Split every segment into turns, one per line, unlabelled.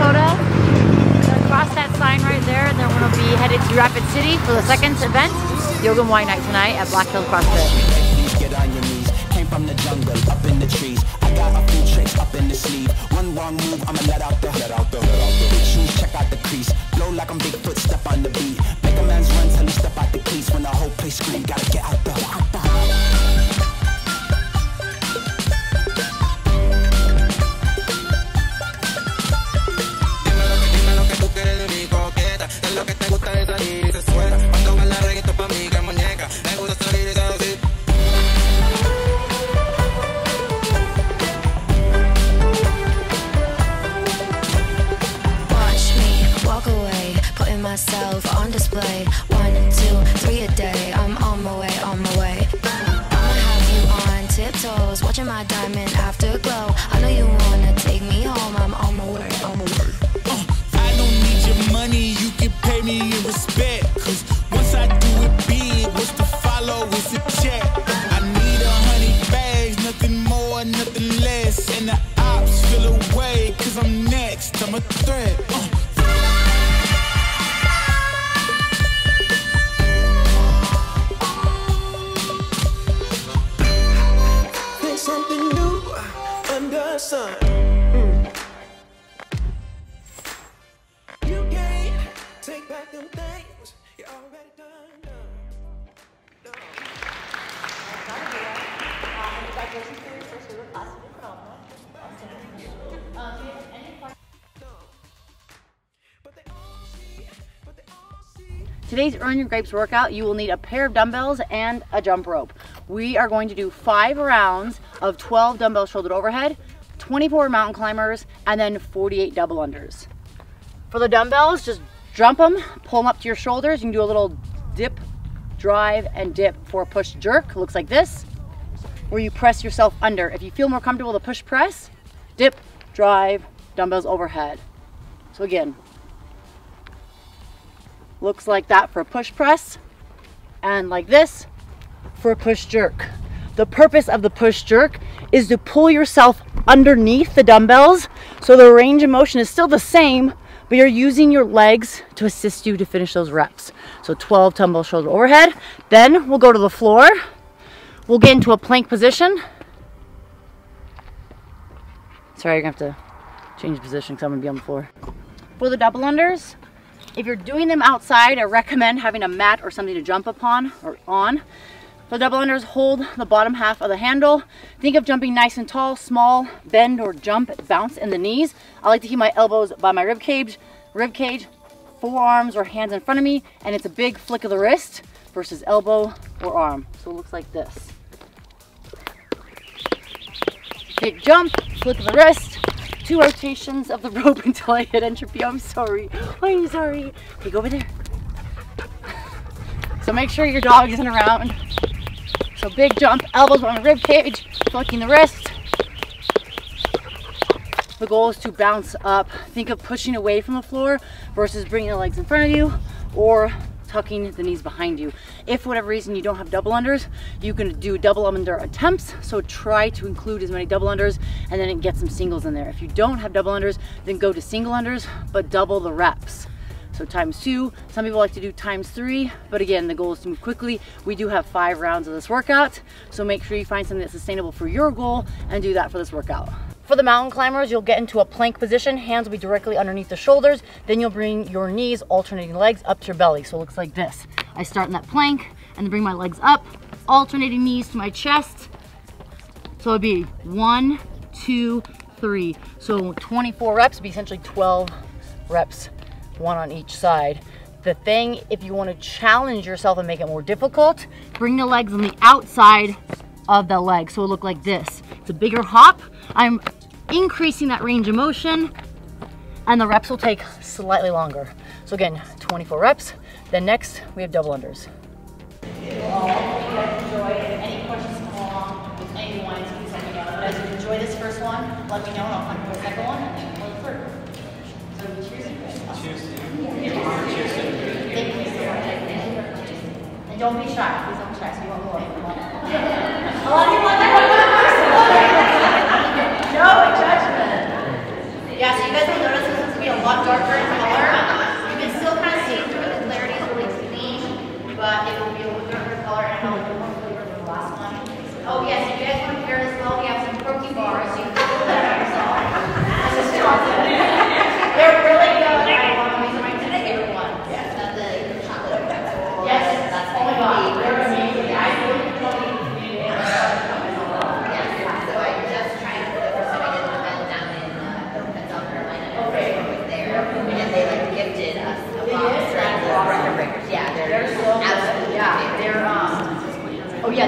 Dakota. We're cross that sign right there, and then we're gonna be headed to Rapid City for the second event, Yoga Wine Night tonight at Black Hills CrossFit.
From the jungle, up in the trees. I got a few tricks up in the sleeve. One wrong move, I'ma let out the let out the let out the big shoes. Check out the crease. Blow like I'm Bigfoot,
watching my diamond afterglow. I know you wanna take me home. I'm on my way, on my way.
Uh, I don't need your money, you can pay me in respect. Cause once I do it big, what's to follow is a check. I need a hundred bags, nothing more, nothing less. And the ops feel away, cause I'm next, I'm a threat.
Sun. Mm.
Today's Earn Your Grapes workout, you will need a pair of dumbbells and a jump rope. We are going to do five rounds of 12 dumbbells shouldered overhead, 24 mountain climbers, and then 48 double unders. For the dumbbells, just jump them, pull them up to your shoulders. You can do a little dip, drive, and dip for a push jerk. Looks like this, where you press yourself under. If you feel more comfortable to push press, dip, drive, dumbbells overhead. So again, looks like that for a push press and like this for a push jerk. The purpose of the push jerk is to pull yourself underneath the dumbbells so the range of motion is still the same, but you're using your legs to assist you to finish those reps. So 12 dumbbell shoulder overhead. Then we'll go to the floor. We'll get into a plank position. Sorry, you're gonna have to change position because I'm gonna be on the floor. For the double unders, if you're doing them outside, I recommend having a mat or something to jump upon or on. For double unders, hold the bottom half of the handle. Think of jumping nice and tall, small, bend or jump, bounce in the knees. I like to keep my elbows by my rib cage, rib cage, forearms or hands in front of me, and it's a big flick of the wrist versus elbow or arm. So it looks like this. Big jump, flick of the wrist, two rotations of the rope until I hit entropy. I'm sorry. I'm sorry. Okay, go over there. So make sure your dog isn't around. So big jump, elbows on the rib cage, flicking the wrist. The goal is to bounce up. Think of pushing away from the floor versus bringing the legs in front of you or tucking the knees behind you. If for whatever reason you don't have double unders, you can do double under attempts. So try to include as many double unders and then get some singles in there. If you don't have double unders, then go to single unders, but double the reps. So times two, some people like to do times three, but again, the goal is to move quickly. We do have five rounds of this workout, so make sure you find something that's sustainable for your goal and do that for this workout. For the mountain climbers, you'll get into a plank position. Hands will be directly underneath the shoulders. Then you'll bring your knees, alternating legs, up to your belly. So it looks like this. I start in that plank and bring my legs up, alternating knees to my chest. So it'd be one, two, three. So 24 reps would be essentially 12 reps, one on each side. The thing, if you want to challenge yourself and make it more difficult, bring the legs on the outside of the leg. So it'll look like this. It's a bigger hop. I'm increasing that range of motion and the reps will take slightly longer. So again, 24 reps. Then next, we have double unders. Don't be shy. Please don't be shy. So you want more. A lot of people want that. No judgment. Yeah, so you guys will notice this is going to be a lot darker in color.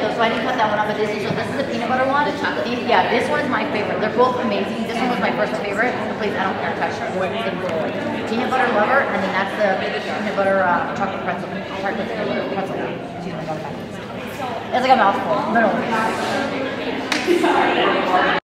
But this is this is a peanut butter one. The- yeah, this one is my favorite. They're both amazing. This one was my first favorite. Please, I don't care. Touch it. Peanut butter lover, and then that's the peanut butter uh, chocolate pretzel. Chocolate pretzel. Excuse me, got it backwards. It's like a mouthful, literally.